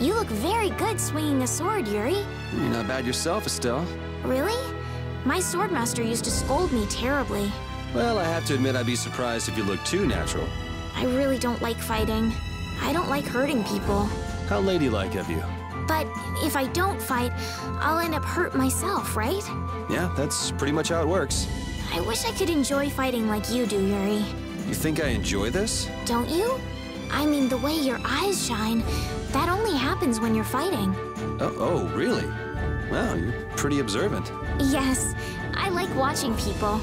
You look very good swinging a sword, Yuri. You're not bad yourself, Estelle. Really? My swordmaster used to scold me terribly. Well, I have to admit I'd be surprised if you looked too natural. I really don't like fighting. I don't like hurting people. How ladylike of you. But if I don't fight, I'll end up hurt myself, right? Yeah, that's pretty much how it works. I wish I could enjoy fighting like you do, Yuri. You think I enjoy this? Don't you? I mean, the way your eyes shine, that only happens when you're fighting. Oh, oh really? Wow, you're pretty observant. Yes, I like watching people.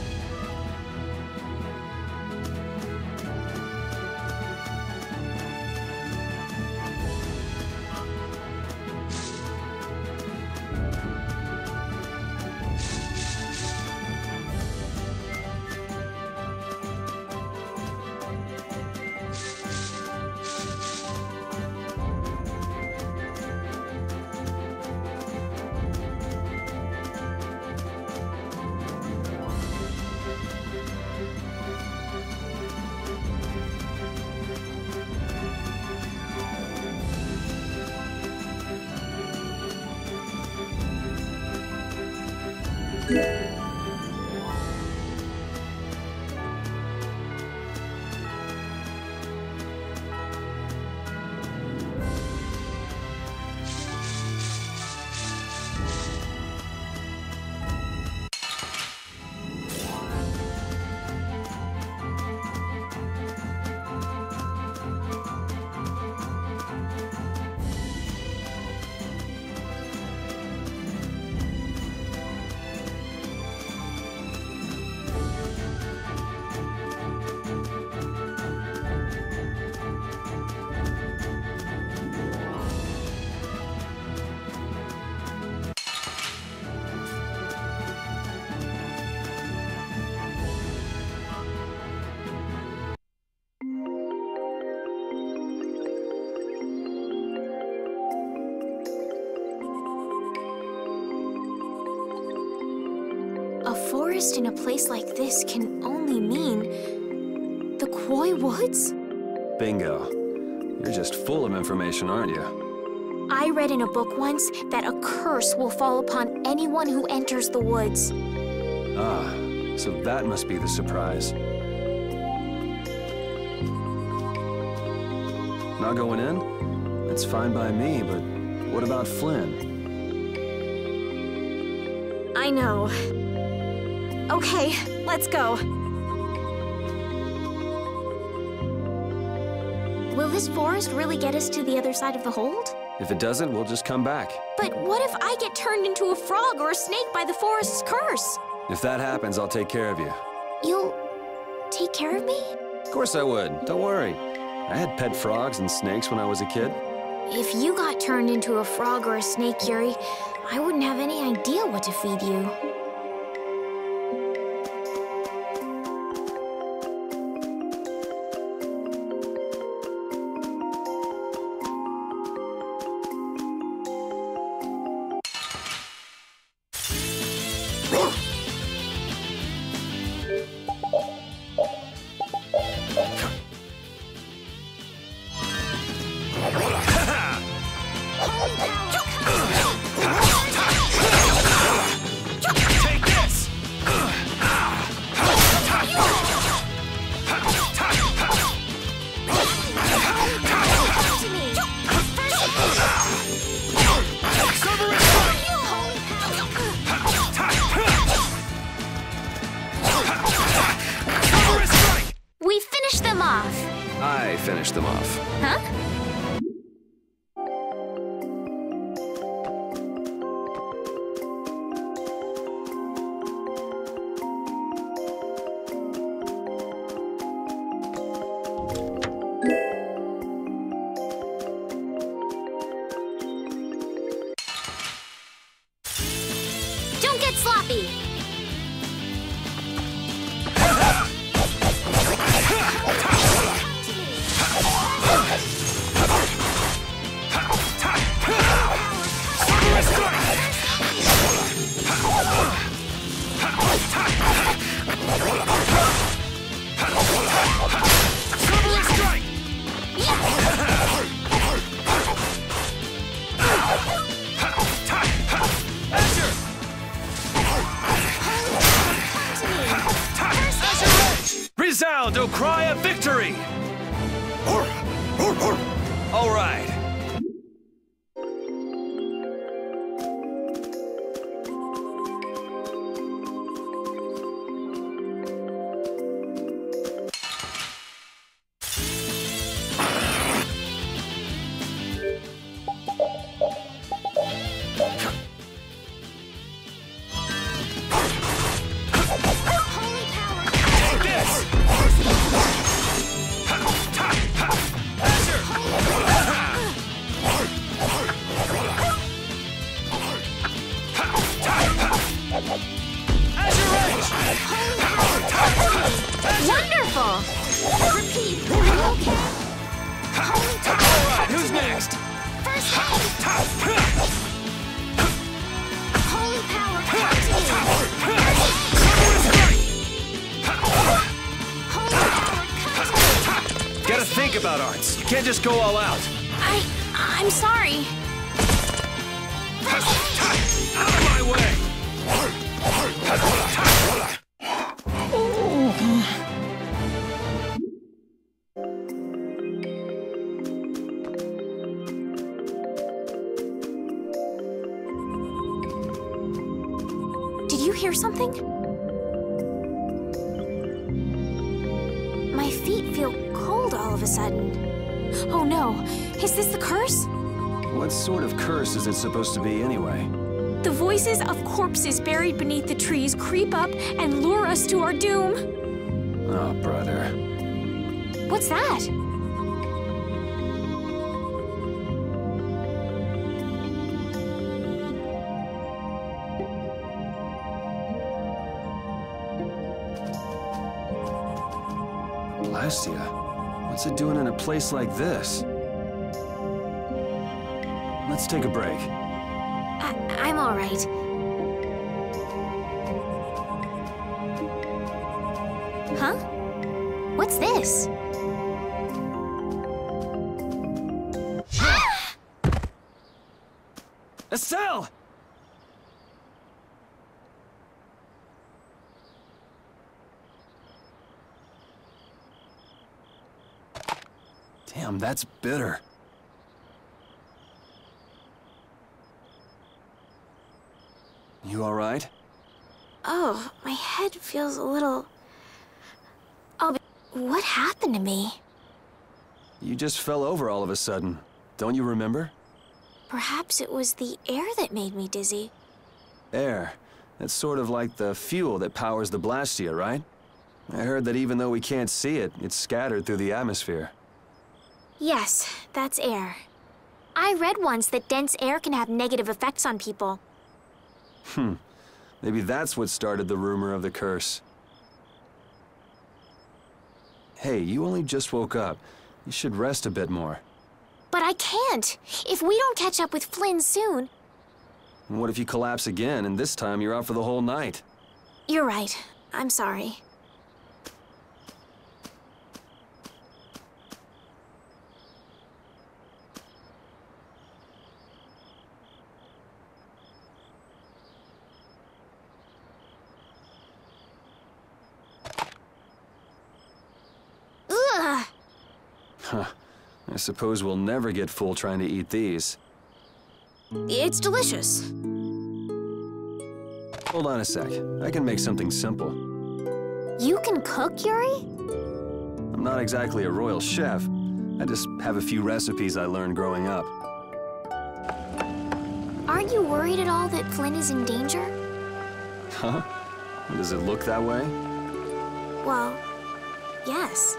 Forest in a place like this can only mean the Quoi Woods? Bingo. You're just full of information, aren't you? I read in a book once that a curse will fall upon anyone who enters the woods. Ah, so that must be the surprise. Not going in? That's fine by me, but what about Flynn? I know. Okay, let's go. Will this forest really get us to the other side of the hold? If it doesn't, we'll just come back. But what if I get turned into a frog or a snake by the forest's curse? If that happens, I'll take care of you. You'll take care of me? Of course I would. Don't worry. I had pet frogs and snakes when I was a kid. If you got turned into a frog or a snake, Yuri, I wouldn't have any idea what to feed you. sound a cry of victory! All right. About arts. You can't just go all out. I... I'm sorry. Out of my way! Did you hear something? My feet feel all of a sudden. Oh no, is this the curse? What sort of curse is it supposed to be anyway? The voices of corpses buried beneath the trees creep up and lure us to our doom. Oh, brother. What's that? What's it doing in a place like this? Let's take a break. I- I'm all right. Huh? What's this? Estelle! Damn, that's bitter. You alright? Oh, my head feels a little. Oh, but what happened to me? You just fell over all of a sudden. Don't you remember? Perhaps it was the air that made me dizzy. Air. That's sort of like the fuel that powers the Blastia, right? I heard that even though we can't see it, it's scattered through the atmosphere. Yes, that's air. I read once that dense air can have negative effects on people. Hmm. Maybe that's what started the rumor of the curse. Hey, you only just woke up. You should rest a bit more. But I can't. If we don't catch up with Flynn soon. And what if you collapse again, and this time you're out for the whole night? You're right. I'm sorry. I suppose we'll never get full trying to eat these. It's delicious. Hold on a sec. I can make something simple. You can cook, Yuri? I'm not exactly a royal chef. I just have a few recipes I learned growing up. Aren't you worried at all that Flynn is in danger? Huh? Does it look that way? Well, yes.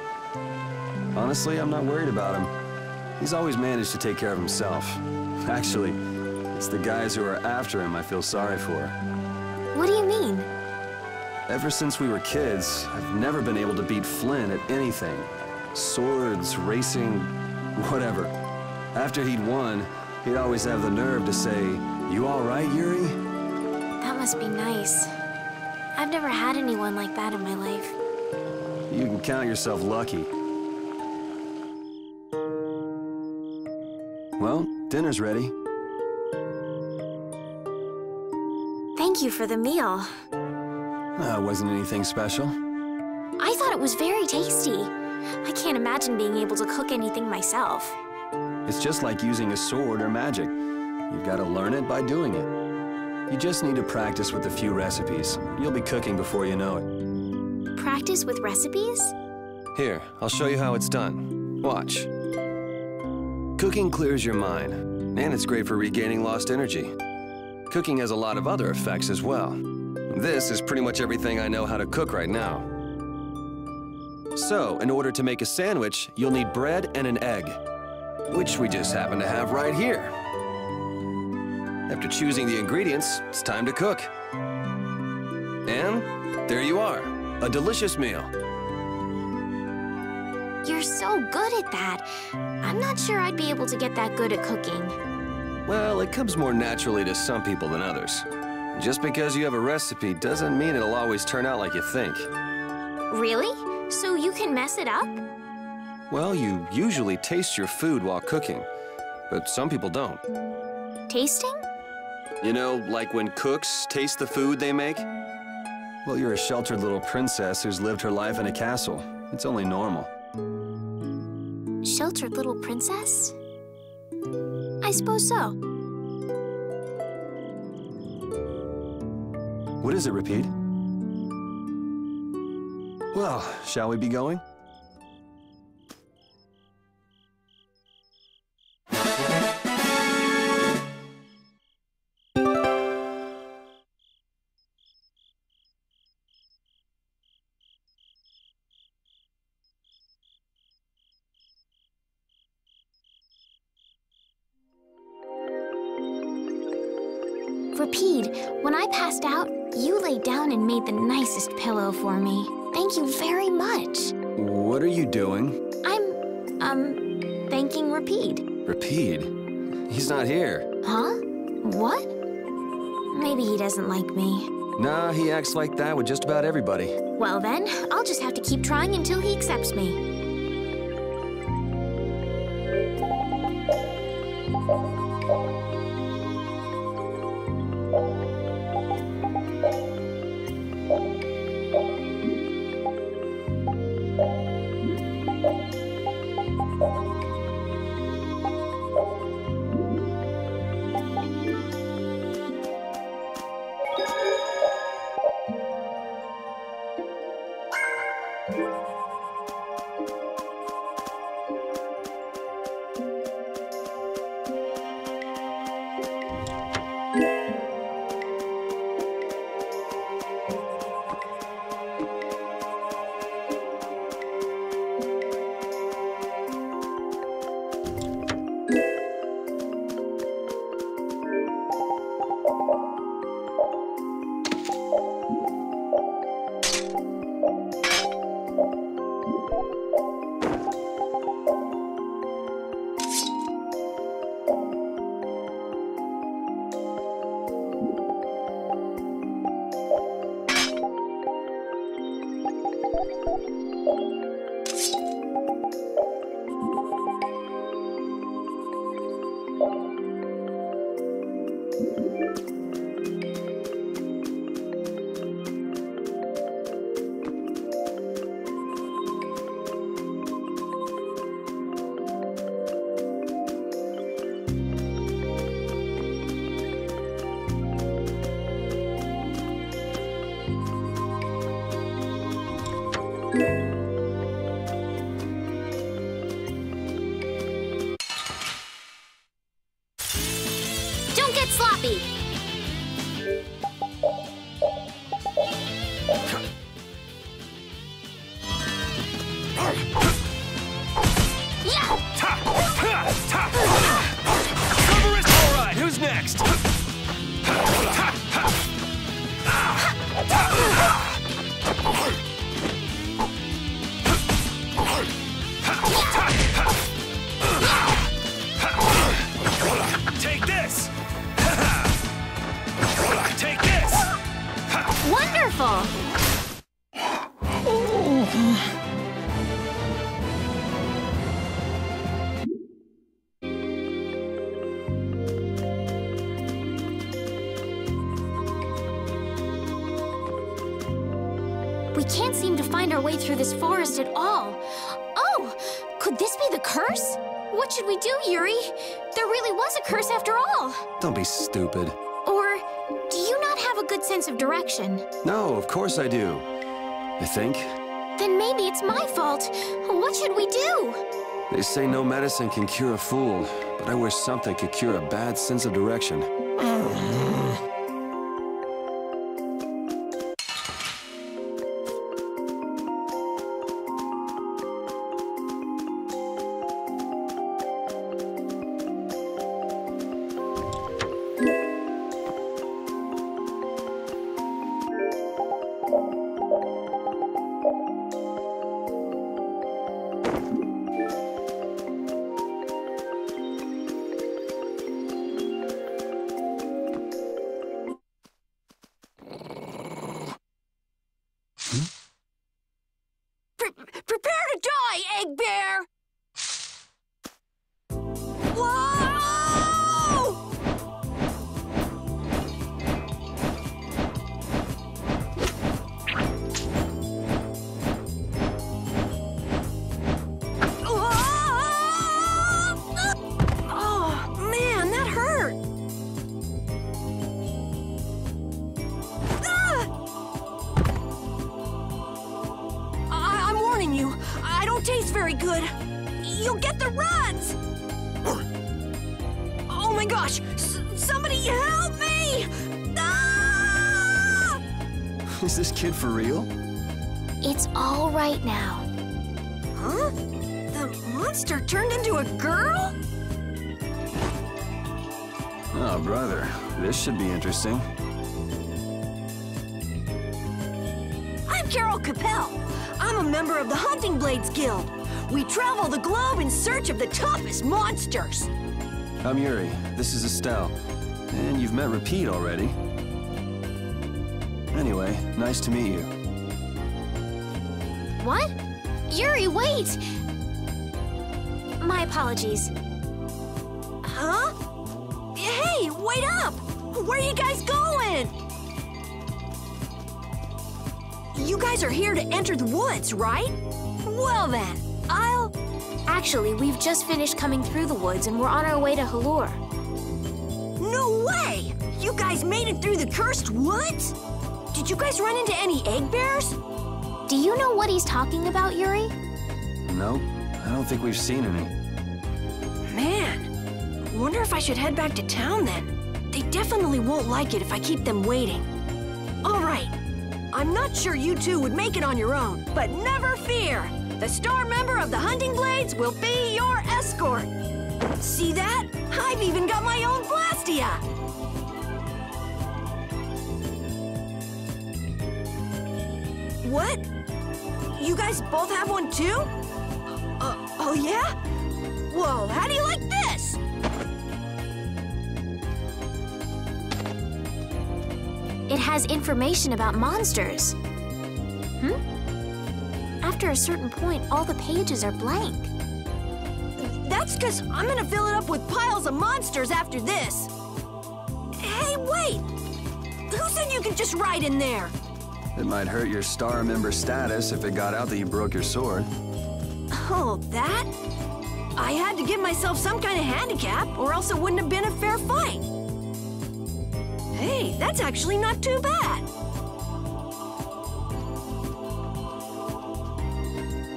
Honestly, I'm not worried about him. He's always managed to take care of himself. Actually, it's the guys who are after him I feel sorry for. What do you mean? Ever since we were kids, I've never been able to beat Flynn at anything. Swords, racing, whatever. After he'd won, he'd always have the nerve to say, You all right, Yuri? That must be nice. I've never had anyone like that in my life. You can count yourself lucky. Well, dinner's ready. Thank you for the meal. Uh, wasn't anything special. I thought it was very tasty. I can't imagine being able to cook anything myself. It's just like using a sword or magic. You've got to learn it by doing it. You just need to practice with a few recipes. You'll be cooking before you know it. Practice with recipes? Here, I'll show you how it's done. Watch. Cooking clears your mind, and it's great for regaining lost energy. Cooking has a lot of other effects as well. This is pretty much everything I know how to cook right now. So, in order to make a sandwich, you'll need bread and an egg, which we just happen to have right here. After choosing the ingredients, it's time to cook. And there you are, a delicious meal. You're so good at that. I'm not sure I'd be able to get that good at cooking. Well, it comes more naturally to some people than others. Just because you have a recipe doesn't mean it'll always turn out like you think. Really? So you can mess it up? Well, you usually taste your food while cooking, but some people don't. Tasting? You know, like when cooks taste the food they make? Well, you're a sheltered little princess who's lived her life in a castle. It's only normal. Sheltered little princess? I suppose so. What is it, Repede? Well, shall we be going? Repede, when I passed out, you laid down and made the nicest pillow for me. Thank you very much. What are you doing? I'm, um, thanking Repede. Repede? He's not here. Huh? What? Maybe he doesn't like me. Nah, he acts like that with just about everybody. Well then, I'll just have to keep trying until he accepts me. This! Take this! Wonderful! We can't seem to find our way through this forest at all. Oh, could this be the curse? What should we do, Yuri? There really was a curse after all. Don't be stupid. Or do you not have a good sense of direction? No, of course I do. I think? Then maybe it's my fault. What should we do? They say no medicine can cure a fool, but I wish something could cure a bad sense of direction. Mm-hmm. For real? It's all right now. Huh? The monster turned into a girl? Oh, brother. This should be interesting. I'm Karol Capel. I'm a member of the Hunting Blades Guild. We travel the globe in search of the toughest monsters. I'm Yuri. This is Estelle. And you've met Repede already. Anyway, nice to meet you. What? Yuri, wait! My apologies. Huh? Hey, wait up! Where are you guys going? You guys are here to enter the woods, right? Well then, I'll... Actually, we've just finished coming through the woods and we're on our way to Halure. No way! You guys made it through the cursed woods? Did you guys run into any egg bears? Do you know what he's talking about, Yuri? Nope. I don't think we've seen any. Man, wonder if I should head back to town then. They definitely won't like it if I keep them waiting. All right, I'm not sure you two would make it on your own, but never fear. The star member of the Hunting Blades will be your escort. See that? I've even got my own Blastia. What? You guys both have one too? Uh, oh yeah? Whoa, how do you like this? It has information about monsters. Hmm? After a certain point, all the pages are blank. That's because I'm gonna fill it up with piles of monsters after this. Hey, wait! Who said you could just write in there? It might hurt your star member status if it got out that you broke your sword. Oh, that? I had to give myself some kind of handicap, or else it wouldn't have been a fair fight. Hey, that's actually not too bad.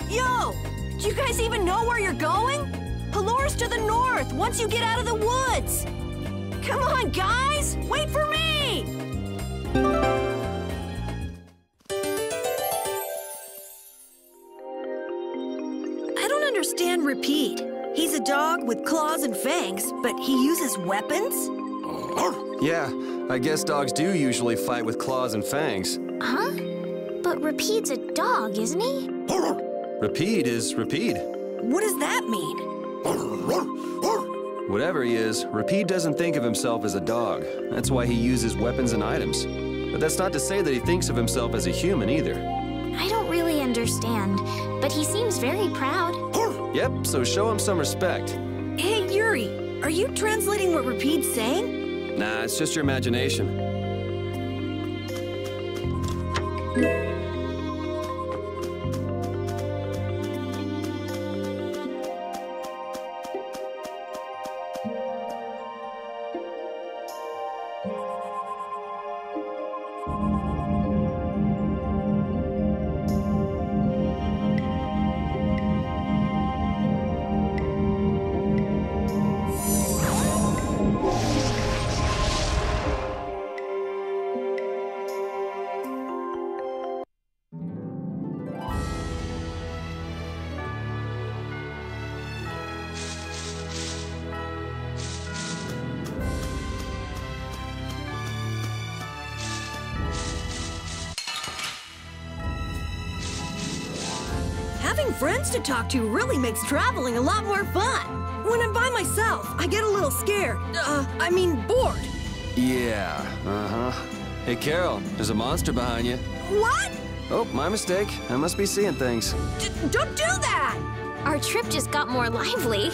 Yo! Do you guys even know where you're going? Halure's to the north, once you get out of the woods. Come on, guys! Wait for me! With claws and fangs, but he uses weapons? Yeah, I guess dogs do usually fight with claws and fangs. Huh? But Repede's a dog, isn't he? Repede is Repede. What does that mean? Whatever he is, Repede doesn't think of himself as a dog. That's why he uses weapons and items. But that's not to say that he thinks of himself as a human either. I don't really understand, but he seems very proud. Yep, so show him some respect. Yuri, are you translating what Repede's saying? Nah, it's just your imagination. Friends to talk to really makes traveling a lot more fun. When I'm by myself, I get a little scared. Uh, I mean, bored. Yeah, uh-huh. Hey, Karol, there's a monster behind you. What? Oh, my mistake. I must be seeing things. D don't do that! Our trip just got more lively.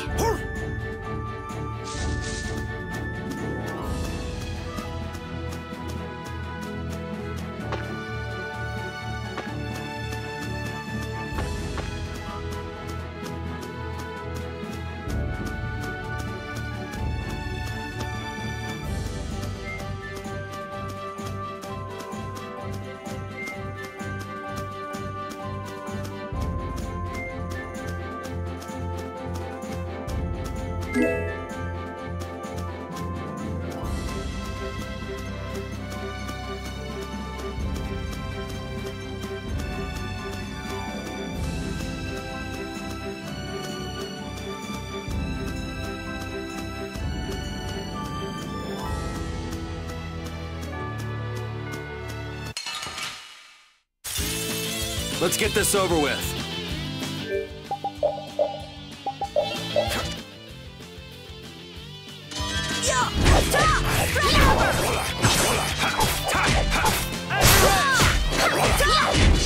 Let's get this over with.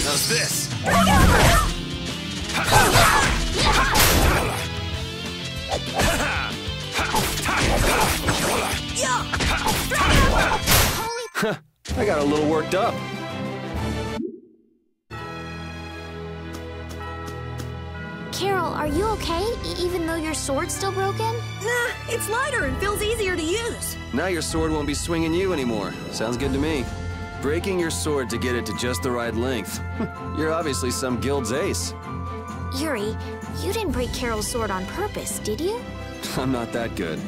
How's this? I got a little worked up. Are you okay? E- even though your sword's still broken? Nah, it's lighter and feels easier to use. Now your sword won't be swinging you anymore. Sounds good to me. Breaking your sword to get it to just the right length. You're obviously some guild's ace. Yuri, you didn't break Karol's sword on purpose, did you? I'm not that good.